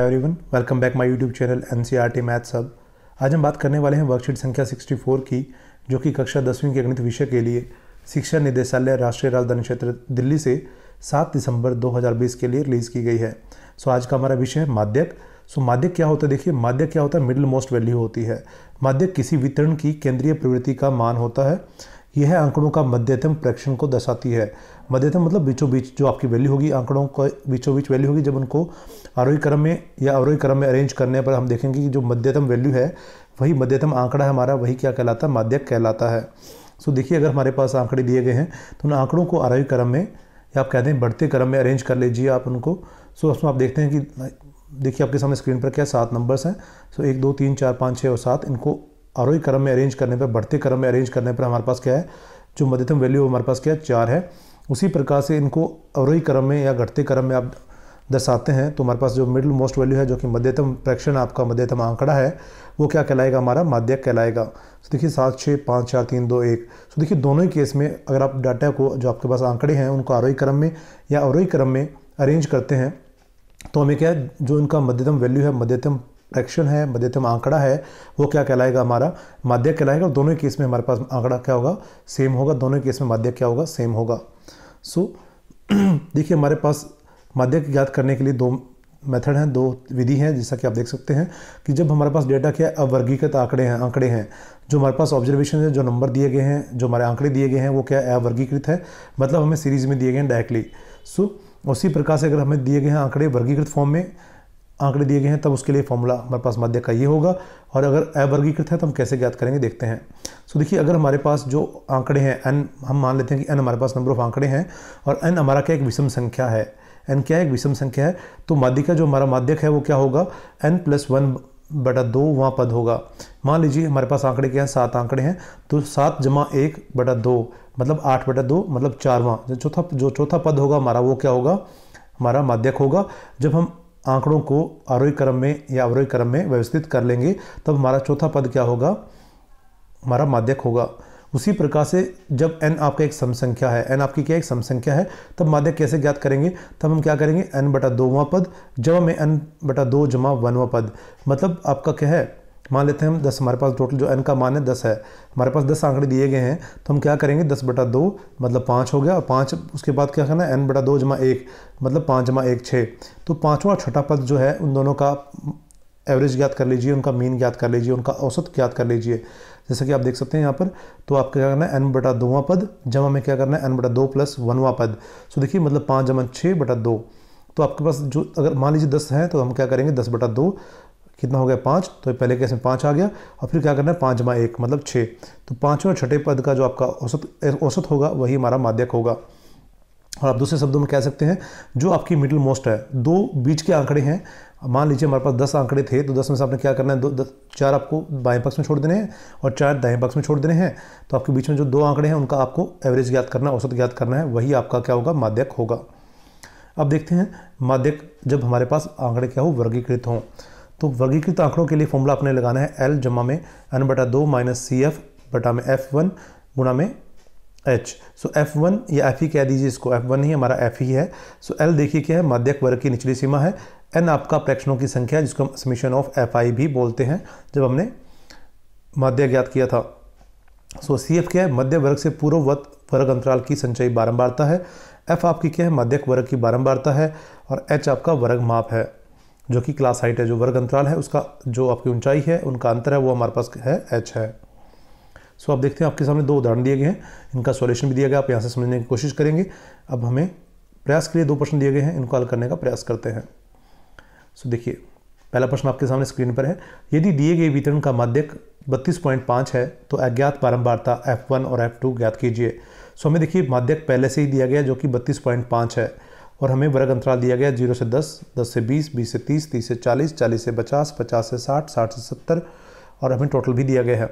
Everyone welcome back my YouTube channel NCERT math सब आज हम बात करने वाले हैं वर्कशीट संख्या 64 की, जो कि कक्षा दसवीं के गणित विषय के लिए शिक्षा निदेशालय राष्ट्रीय राजधानी क्षेत्र दिल्ली से 7 दिसंबर 2020 के लिए रिलीज़ की गई है। सो आज का हमारा विषय है माध्यक। सो माध्यक क्या होता है? देखिए, माध्यक क्या होता है? मिडिल मोस्ट वैल्यू होती है। माध्यक किसी वितरण की केंद्रीय प्रवृत्ति का मान होता है। यह आंकड़ों का मध्यतम प्रेक्षण को दर्शाती है। मध्यतम मतलब बीचों बीच जो आपकी वैल्यू होगी, आंकड़ों का बीचों बीच वैल्यू होगी जब उनको आरोही क्रम में या आरोही क्रम में अरेंज करने पर हम देखेंगे कि जो मध्यतम वैल्यू है, वही मध्यतम आंकड़ा हमारा, वही क्या कहलाता है? माध्यक कहलाता है। सो देखिए, अगर हमारे पास आंकड़े दिए गए हैं तो उन आंकड़ों को आरोही क्रम में या आप कहते हैं बढ़ते क्रम में अरेंज कर लीजिए आप उनको। सो उसमें आप देखते हैं कि, देखिए, आपके सामने स्क्रीन पर क्या सात नंबर्स हैं। सो एक, दो, तीन, चार, पाँच छः और सात इनको आरोही क्रम में अरेंज करने पर बढ़ते क्रम में अरेंज करने पर हमारे पास क्या है? जो मध्यतम वैल्यू हमारे पास क्या है? चार है। उसी प्रकार से इनको अवरोही क्रम में या घटते क्रम में आप दर्शाते हैं तो हमारे पास जो मिडिल मोस्ट वैल्यू है, जो कि मध्यतम प्रेक्षण आपका मध्यतम आंकड़ा है, वो क्या कहलाएगा? हमारा माध्यक कहलाएगा। तो देखिए, सात छः पाँच, चार, तीन, दो, एक। तो देखिए, दोनों ही केस में अगर आप डाटा को, जो आपके पास आंकड़े हैं, उनको आरोही क्रम में या अवरोही क्रम में अरेंज करते हैं तो हमें क्या है? जो इनका मध्यतम वैल्यू है, मध्यतम फ्रैक्शन है मध्यतम आंकड़ा है, वो क्या कहलाएगा हमारा? माध्यक कहलाएगा और दोनों केस में हमारे पास आंकड़ा क्या होगा? सेम होगा। दोनों केस में माध्यक क्या होगा? सेम होगा। सो देखिए, हमारे पास माध्यक ज्ञात करने के लिए दो मेथड हैं, दो विधि हैं, जैसा कि आप देख सकते हैं कि जब हमारे पास डेटा क्या है अवर्गीकृत आंकड़े हैं आंकड़े हैं, जो हमारे पास ऑब्जर्वेशन है, जो नंबर दिए गए हैं, जो हमारे आंकड़े दिए गए हैं, वो क्या है अवर्गीकृत है? मतलब हमें सीरीज़ में दिए गए हैं डायरेक्टली सो उसी प्रकार से अगर हमें दिए गए हैं आंकड़े वर्गीकृत फॉर्म में आंकड़े दिए गए हैं, तब उसके लिए फॉर्मूला हमारे पास मध्य का ये होगा। और अगर अवर्गीकृत है तो हम कैसे ज्ञात करेंगे, देखते हैं। सो देखिए, अगर हमारे पास जो आंकड़े हैं एन हम मान लेते हैं कि एन हमारे पास नंबर ऑफ़ आंकड़े हैं, और एन हमारा क्या एक विषम संख्या है एन क्या है एक विषम संख्या है तो माध्य का जो हमारा माध्यक है, वो क्या होगा? एन प्लस वन बटा दो वहाँ पद होगा। मान लीजिए, हमारे पास आंकड़े क्या हैं? सात आंकड़े हैं तो सात जमा एक बटा दो मतलब आठ बटा दो मतलब चारवा जो चौथा जो चौथा पद होगा हमारा, वो क्या होगा? हमारा माध्यक होगा। जब हम आंकड़ों को आरोही क्रम में या अवरोही क्रम में व्यवस्थित कर लेंगे, तब हमारा चौथा पद क्या होगा? हमारा माध्यक होगा। उसी प्रकार से जब n आपका एक सम संख्या है, n आपकी क्या एक सम संख्या है, तब माध्यक कैसे ज्ञात करेंगे? तब हम क्या करेंगे? n बटा दोवा पद। जब में n बटा दो जमा वनवा पद मतलब आपका क्या है? मान लेते हैं हम दस, हमारे पास टोटल जो एन का मान है दस है। हमारे पास दस आंकड़े दिए गए हैं तो हम क्या करेंगे? दस बटा दो मतलब पाँच हो गया, और पाँच, उसके बाद क्या करना है? एन बटा दो जमा एक मतलब पाँच जमा एक छः। तो पाँचवा और छठा पद जो है, उन दोनों का एवरेज ज्ञात कर लीजिए, उनका मीन ज्ञात कर लीजिए, उनका औसत ज्ञात कर लीजिए। जैसा कि आप देख सकते हैं यहाँ पर तो आपको क्या करना है? एन बटा दोवा पद, जमा में क्या करना है? एन बटा दो प्लस वनवा पद। सो देखिए मतलब पाँच जमा छः बटा दो। तो आपके पास जो, अगर मान लीजिए दस है तो हम क्या करेंगे? दस बटा दो कितना हो गया? पाँच। तो पहले केस में पाँच आ गया और फिर क्या करना है? पाँच जमा एक मतलब छः तो पाँचवें और छठे पद का जो आपका औसत औसत होगा, वही हमारा माध्यक होगा। और आप दूसरे शब्दों में कह सकते हैं, जो आपकी मिडिल मोस्ट है, दो बीच के आंकड़े हैं। मान लीजिए हमारे पास दस आंकड़े थे तो दस में से आपने क्या करना है? दो, दस, चार आपको बाएँ पक्ष में छोड़ देने हैं और चार दाएँ पक्ष में छोड़ देने हैं। तो आपके बीच में जो दो आंकड़े हैं, उनका आपको एवरेज ज्ञात करना, औसत ज्ञात करना है, वही आपका क्या होगा? माध्यक होगा। अब देखते हैं, माध्यक जब हमारे पास आंकड़े क्या हो? वर्गीकृत हों। तो वर्गीकृत आंकड़ों के लिए फॉर्मूला अपने लगाना है एल जमा में एन बटा दो माइनस सी एफ़ बटा में एफ़ वन गुणा में एच सो एफ़ वन या एफ़ ही कह दीजिए इसको। एफ़ वन ही हमारा एफ़ ही है। सो एल देखिए क्या है, माध्यक वर्ग की निचली सीमा है। एन आपका प्रेक्षणों की संख्या है जिसको हम समीशन ऑफ़ एफ़ आई भी बोलते हैं, जब हमने माध्य ज्ञात किया था। सो सी एफ़ क्या है, मध्य वर्ग से पूर्ववत वर्ग अंतराल की संचयी बारंबारता है। एफ़ आपकी क्या है, मध्यक वर्ग की बारंबारता है और एच आपका वर्ग माप है। जो कि क्लास हाइट है, जो वर्ग अंतराल है, उसका जो आपकी ऊंचाई है, उनका अंतर है, वो हमारे पास है एच है। सो आप देखते हैं, आपके सामने दो उदाहरण दिए गए हैं। इनका सॉल्यूशन भी दिया गया, आप यहाँ से समझने की कोशिश करेंगे। अब हमें प्रयास के लिए दो प्रश्न दिए गए हैं, इनको हल करने का प्रयास करते हैं। सो देखिए, पहला प्रश्न आपके सामने स्क्रीन पर है। यदि दिए गए वितरण का माध्यक 32.5 है तो अज्ञात बारंबारता F1 और F2 ज्ञात कीजिए। सो हमें देखिए, माध्यक पहले से ही दिया गया जो कि 32.5 है। और हमें वर्ग अंतराल दिया गया ज़ीरो से दस दस से बीस बीस से तीस तीस से चालीस चालीस से पचास पचास से साठ साठ से सत्तर और हमें टोटल भी दिया गया है।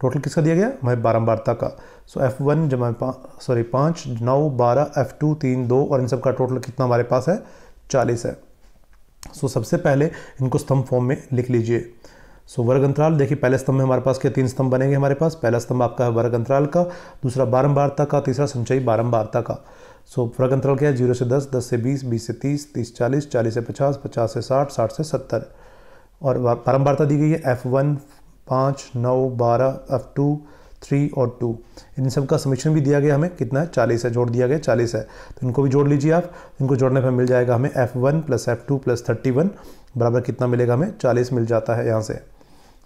टोटल किसका दिया गया? हमें बारंबारता का। सो एफ़ वन जमा सॉरी पाँच नौ बारह एफ़ टू तीन दो और इन सब का टोटल कितना हमारे पास है? चालीस है। सो so, सबसे पहले इनको स्तंभ फॉर्म में लिख लीजिए। सो वर्ग अंतराल देखिए, पहले स्तंभ में हमारे पास के तीन स्तंभ बनेंगे हमारे पास? पहला स्तंभ आपका है वर्ग अंतराल का, दूसरा बारंबारता का, तीसरा संचयी बारंबारता का। सो वर्ग अंतराल क्या है? ज़ीरो से दस दस से बीस बीस से तीस तीस चालीस चालीस से पचास पचास से साठ साठ से सत्तर। और बारंबारता दी गई है एफ़ वन पाँच, नौ, बारह एफ़ टू थ्री और टू इन सब का समीक्षण भी दिया गया हमें, कितना है? चालीस है, जोड़ दिया गया, चालीस है। तो इनको भी जोड़ लीजिए आप, इनको जोड़ने पर मिल जाएगा हमें F one plus F two plus thirty one बराबर कितना मिलेगा हमें? चालीस मिल जाता है यहाँ से।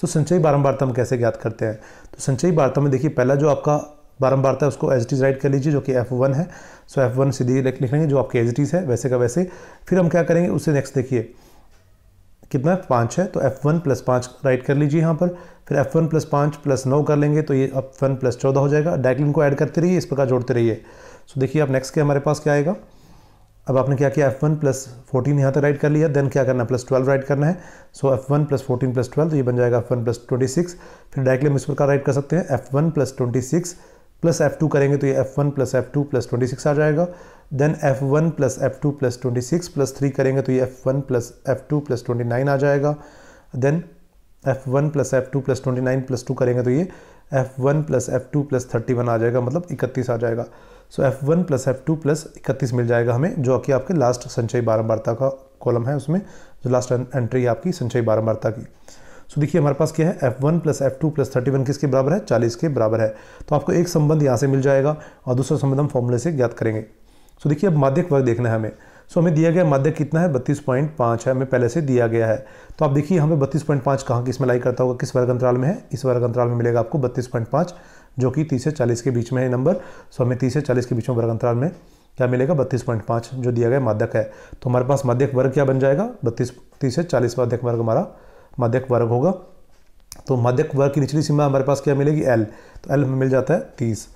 सो संचयी बारंबारता हम कैसे ज्ञात करते हैं? तो संचयी वार्ता में देखिए, पहला जो आपका बारंबारता है, उसको एच टीज राइट कर लीजिए, जो कि एफ़ वन है। सो एफ़ वन सीधी लिख लेंगे जो आपके एच टीज है, वैसे का वैसे। फिर हम क्या करेंगे, उससे नेक्स्ट देखिए। कितना? है पाँच है तो एफ़ वन प्लस पाँच राइट कर लीजिए यहाँ पर। फिर एफ़ वन प्लस पाँच प्लस नौ कर लेंगे तो ये एफ़ वन प्लस चौदह हो जाएगा। डायक्लिन को ऐड करते रहिए, इस प्रकार जोड़ते रहिए। सो देखिए आप नेक्स्ट के हमारे पास क्या आएगा? अब आपने क्या किया? एफ़ वन प्लस फोर्टीन यहाँ तक राइट कर लिया देन क्या करना है? प्लस ट्वेल्व राइट करना है। So F one plus fourteen plus twelve तो ये बन जाएगा F one plus twenty six फिर डायरेक्टली हम इस प्रकार राइट कर सकते हैं। F one plus twenty six plus F two करेंगे तो ये F one plus F two plus twenty six आ जाएगा। Then F one plus F two plus twenty six plus three करेंगे तो ये F one plus F two plus twenty nine आ जाएगा। Then F one plus F two plus twenty nine plus two करेंगे तो ये F one plus F two plus thirty one आ जाएगा मतलब इकतीस आ जाएगा। So F one plus F two plus इकतीस मिल जाएगा हमें जो कि आपके लास्ट संचयी बारंबारता का कॉलम है उसमें जो लास्ट एंट्री है आपकी संचयी बारंबारता की। सो so, देखिए हमारे पास क्या है? F one plus F two plus thirty one किसके बराबर है? चालीस के बराबर है। तो आपको एक संबंध यहाँ से मिल जाएगा और दूसरा संबंध हम फॉर्मूले से ज्ञात करेंगे। सो so, देखिए अब माध्यक वर्ग देखना है हमें। सो so, हमें दिया गया माध्यक कितना है? बत्तीस पॉइंट पाँच है हमें पहले से दिया गया है। तो आप देखिए हमें बत्तीस पॉइंट पाँच कहाँ किसमें लाई करता होगा? किस वर्ग अंतराल में है? इस वर्ग अंतराल में मिलेगा आपको बत्तीस पॉइंट पाँच। जो कि तीस से चालीस के बीच में है नंबर। सो हमें तीस से चालीस के बीच में वर्ग अंतराल में क्या मिलेगा? बत्तीस पॉइंट पाँच जो दिया गया माध्यक है। तो हमारे पास माध्यक वर्ग क्या बन जाएगा? बत्तीस, तीस से चालीस माध्यक वर्ग हमारा माध्यक वर्ग होगा। तो माध्यक वर्ग की निचली सीमा हमारे पास क्या मिलेगी? एल तो एल हमें मिल जाता है तीस।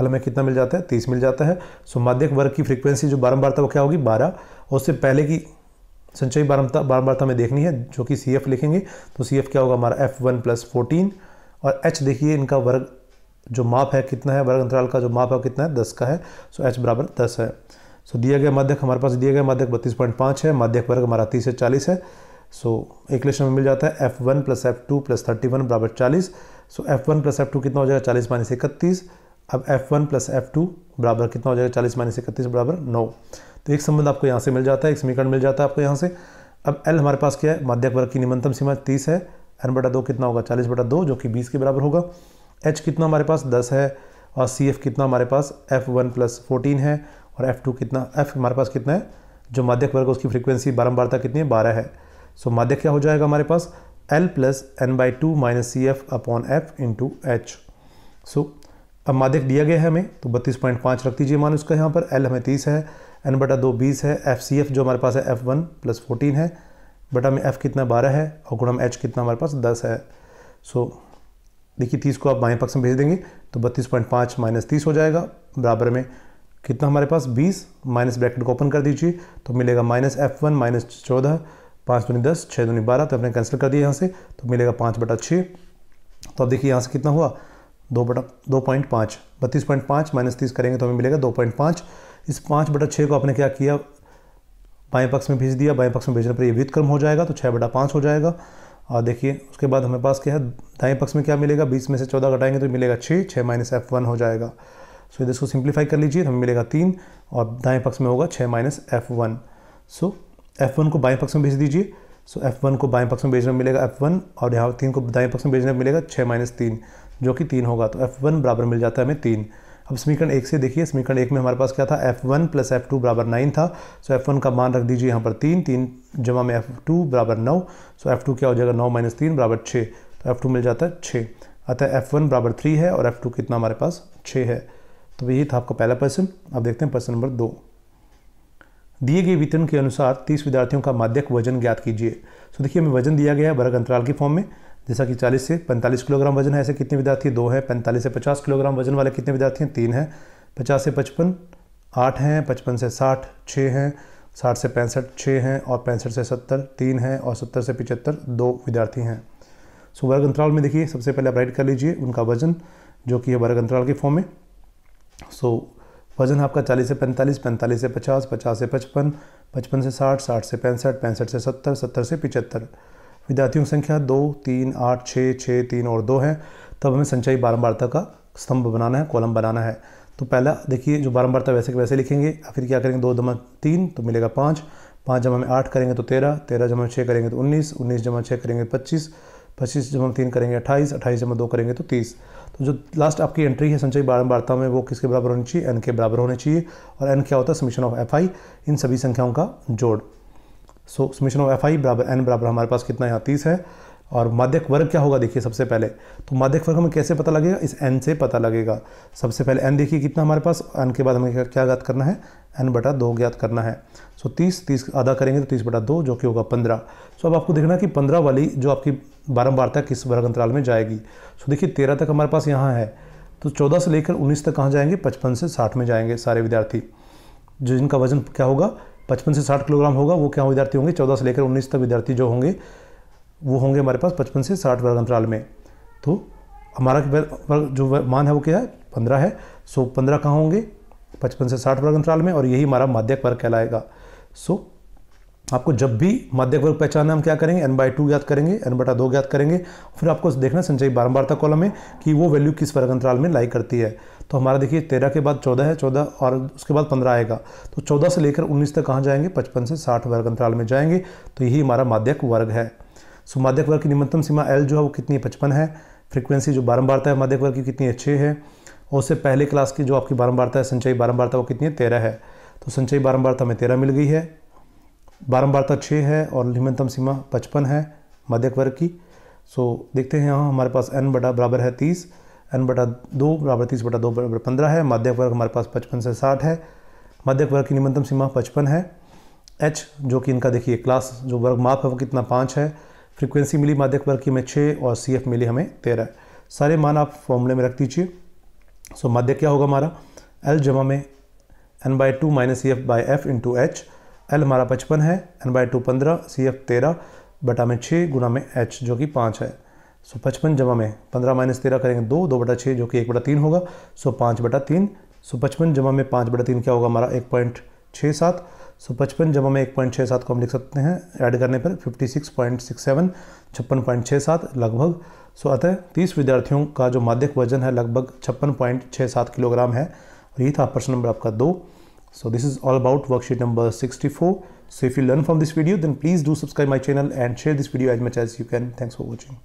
एल में कितना मिल जाता है? तीस मिल जाता है। सो माध्यक वर्ग की फ्रीक्वेंसी जो बारंबारता वो क्या होगी? बारह। उससे पहले की संचयी बारंबारता बारंबारता में देखनी है, जो कि सी एफ़ लिखेंगे। तो सी एफ़ क्या होगा? हमारा एफ़ वन प्लस फोर्टीन और एच देखिए इनका वर्ग जो माप है कितना है, वर्ग अंतराल का जो माप है कितना है, दस का है। सो एच बराबर दस है। सो दिया गया माध्यक हमारे पास दिया गया माध्यक बत्तीस पॉइंट पाँच है, माध्यक वर्ग हमारा तीस से चालीस है। सो एक क्वेश्चन में मिल जाता है F one plus F two plus thirty one बराबर चालीस। So F one plus F two कितना हो जाएगा? चालीस माइनस इकतीस। अब F one plus F two बराबर कितना हो जाएगा? चालीस माइनस इकतीस बराबर नौ। तो एक संबंध आपको यहाँ से मिल जाता है, एक समीकरण मिल जाता है आपको यहाँ से। अब एल हमारे पास क्या है? माध्यक वर्ग की निम्नतम सीमा तीस है। एन बटा दो कितना होगा? चालीस बटा दो, जो कि बीस के बराबर होगा। एच कितना हमारे पास? दस है। और सी एफ़ कितना हमारे पास? एफ़ वन प्लस फोर्टीन है। और एफ़ टू कितना? एफ़ हमारे पास कितना है? जो माध्यक वर्ग उसकी फ्रीक्वेंसी बारंबारता कितनी है? बारह है। सो माध्यक क्या हो जाएगा हमारे पास? L plus N by two minus C F upon F into H so अब माध्यक दिया गया है हमें तो बत्तीस पॉइंट पाँच रख दीजिए मान उसका यहाँ पर। एल हमें तीस है। एन बटा दो बीस है। एफ़ सी एफ़ जो हमारे पास है एफ़ वन प्लस फोर्टीन है। बटा में एफ़ कितना? बारह है। और गुणम एच कितना? हमारे पास दस है। सो देखिए तीस को आप बाएँ पक्ष में भेज देंगे तो बत्तीस पॉइंट पाँच माइनस तीस हो जाएगा, बराबर में कितना हमारे पास? बीस माइनस ब्रैकेट को ओपन कर दीजिए तो मिलेगा माइनस एफ़ वन माइनस चौदह, पाँच दूनी दस छः दूनी बारह तो आपने कैंसिल कर दिया यहाँ से तो मिलेगा पाँच बटा छः तो अब देखिए यहाँ से कितना हुआ? दो बटा, दो पॉइंट पाँच, बत्तीस पॉइंट पाँच माइनस तीस करेंगे तो हमें मिलेगा दो पॉइंट पाँच। इस पाँच बटा छः को आपने क्या किया? बाएँ पक्ष में भेज दिया, बाएँ पक्ष में भेजने पर ये व्युतक्रम हो जाएगा तो छः बटा पाँच हो जाएगा। और देखिए उसके बाद हमारे पास क्या है? दाएँ पक्ष में क्या मिलेगा? बीस में से चौदह घटाएँगे तो मिलेगा छः छः माइनस एफ़ वन हो जाएगा। सो so, इसको सिंप्लीफाई कर लीजिए तो हमें मिलेगा तीन और दाएँ पक्ष में होगा छः minus F one. So F one को बाएँ पक्ष में भेज दीजिए। सो एफ़ वन को बाएँ पक्ष में भेजने में मिलेगा एफ़ वन और यहाँ तीन को दाएँ पक्ष में भेजने में मिलेगा छः माइनस तीन जो कि तीन होगा। तो एफ़ वन बराबर मिल जाता है हमें तीन। अब समीकरण एक से देखिए, समीकरण एक में हमारे पास क्या था? F one plus F two बराबर नाइन था। सो एफ़ वन का मान रख दीजिए यहाँ पर तीन तीन जमा में एफ़ टू बराबर नौ। सो एफ़ टू क्या हो जाएगा? नौ माइनस तीन बराबर छः। तो एफ़ टू मिल जाता है छः। अतः एफ़ वन बराबर थ्री है और एफ़ टू कितना हमारे पास? छः है। तो यही था आपका पहला प्रश्न अब देखते हैं प्रश्न नंबर दो। दिए गए वितरण के अनुसार 30 विद्यार्थियों का माध्यक वज़न ज्ञात कीजिए। सो देखिए, हमें वज़न दिया गया है वर्ग अंतराल के फॉर्म में। जैसा कि 40 से 45 किलोग्राम वज़न है, ऐसे कितने विद्यार्थी? दो हैं 45 से 50 किलोग्राम वज़न वाले कितने विद्यार्थी हैं? तीन हैं। 50 से 55 आठ हैं 55 से 60 छः हैं 60 से पैंसठ, छः हैं और पैंसठ से 70 तीन हैं और 70 से पिचहत्तर, दो विद्यार्थी हैं। सो वर्ग अंतराल में देखिए, सबसे पहले आप राइट कर लीजिए उनका वज़न, जो कि है वर्ग अंतराल के फॉर्म में। सो वज़न आपका 40 से 45 45 से 50 50 से 55 55 से 60 60 से पैंसठ पैंसठ से 70 70 से पिचहत्तर। विद्यार्थियों की संख्या दो, तीन, आठ छः छः तीन और दो है। तब हमें संचयी बारंबारता का स्तंभ बनाना है, कॉलम बनाना है। तो पहला, देखिए, जो बारंबारता वैसे वैसे लिखेंगे फिर क्या करेंगे? दो जमा तीन तो मिलेगा पाँच। पाँच जमा में आठ करेंगे तो तेरह तेरह जमा छः करेंगे तो उन्नीस उन्नीस जमा छः करेंगे पच्चीस पच्चीस जमा तीन करेंगे अट्ठाईस अट्ठाईस जमा दो करेंगे तो तीस। तो जो लास्ट आपकी एंट्री है संचयी बारंबारता में, वो किसके बराबर होनी चाहिए? एन के बराबर होने चाहिए। और एन क्या होता है? समीशन ऑफ़ एफ़ इन सभी संख्याओं का जोड़। So summation of F I बराबर एन बराबर हमारे पास कितना यहाँ तीस है? और माध्यक वर्ग क्या होगा देखिए सबसे पहले। तो माध्यक वर्ग हमें कैसे पता लगेगा? इस एन से पता लगेगा। सबसे पहले एन देखिए कितना हमारे पास एन के बाद हमें क्या ज्ञात करना है? एन बटा दो ज्ञात करना है। सो तीस तीस आधा करेंगे तो तीस बटा दो, जो कि होगा पंद्रह। सो अब आपको देखना कि पंद्रह वाली जो आपकी बारंबारता किस वर्ग अंतराल में जाएगी। सो देखिए तेरह तक हमारे पास यहाँ है। तो चौदह से लेकर उन्नीस तक कहाँ जाएँगे? पचपन से साठ में जाएँगे सारे विद्यार्थी। जो जिनका वज़न क्या होगा? पचपन से साठ किलोग्राम होगा, वो क्या विद्यार्थी होंगे? चौदह से लेकर उन्नीस तक विद्यार्थी जो होंगे, वो होंगे हमारे पास पचपन से साठ वर्ग अंतराल में। तो हमारा जो मान है वो क्या है? पंद्रह है। सो पंद्रह कहाँ होंगे? पचपन से साठ वर्ग अंतराल में और यही हमारा माध्यक वर्ग कहलाएगा। सो आपको जब भी माध्यक वर्ग पहचानना हम क्या करेंगे? एन बाई टू ज्ञात करेंगे एन बटा दो ज्ञात करेंगे। फिर आपको देखना संचयी बारंबारता कॉलम में कि वो वैल्यू किस वर्ग अंतराल में लाई करती है। तो हमारा देखिए, तेरह के बाद चौदह है, चौदह और उसके बाद पंद्रह आएगा। तो चौदह से लेकर उन्नीस तक कहाँ जाएँगे? पचपन से साठ वर्ग अंतराल में जाएँगे। तो यही हमारा माध्यक वर्ग है। सो माध्यक वर्ग की निम्नतम सीमा एल जो है वो कितनी पचपन है। फ्रीक्वेंसी जो बारंबारता है माध्यक वर्ग की कितनी अच्छे है। और उससे पहले क्लास की जो आपकी बारंबारता है, संचयी बारंबारता, वो कितनी है? तेरह है। तो संचयी बारंबारता में तेरह मिल गई है। बारंबारता छः है और निम्नतम सीमा पचपन है माध्यक वर्ग की। सो देखते हैं यहाँ हमारे पास एन बटा बराबर है तीस। एन बटा दो बराबर तीस बटा दो बराबर पंद्रह है। मध्यक वर्ग हमारे पास पचपन से साठ है। मध्यक वर्ग की निम्नतम सीमा पचपन है। एच जो कि इनका देखिए क्लास जो वर्ग माप है, वो कितना पाँच है। फ्रीक्वेंसी मिली माध्यक वर्ग की हमें छः और सी एफ़ मिली हमें तेरह। सारे मान आप फॉर्मूले में रख दीजिए। सो माध्य क्या होगा हमारा? एल जमा में N by two minus C F by F into H L हमारा पचपन है। एन बाई टू पंद्रह सी एफ़ तेरह बटा में छः गुना में एच जो कि पाँच है। सो पचपन जमा में पंद्रह माइनस तेरह करेंगे दो दो बटा छः जो कि एक बटा तीन होगा सो पाँच बटा तीन सो पचपन जमा में पाँच बटा तीन क्या होगा हमारा एक पॉइंट छः सात सो पचपन जमा में एक पॉइंट छः सात को हम लिख सकते हैं ऐड करने पर fifty six point six seven छप्पन पॉइंट छः सात लगभग सो अतः तीस विद्यार्थियों का जो माध्यक वज़न है लगभग छप्पन पॉइंट छः सात किलोग्राम है और यही था प्रश्न नंबर आपका दो So this is all about worksheet number 64. So if you learn from this video, then please do subscribe my channel and share this video as much as you can. Thanks for watching.